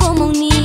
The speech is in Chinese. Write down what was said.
过梦里。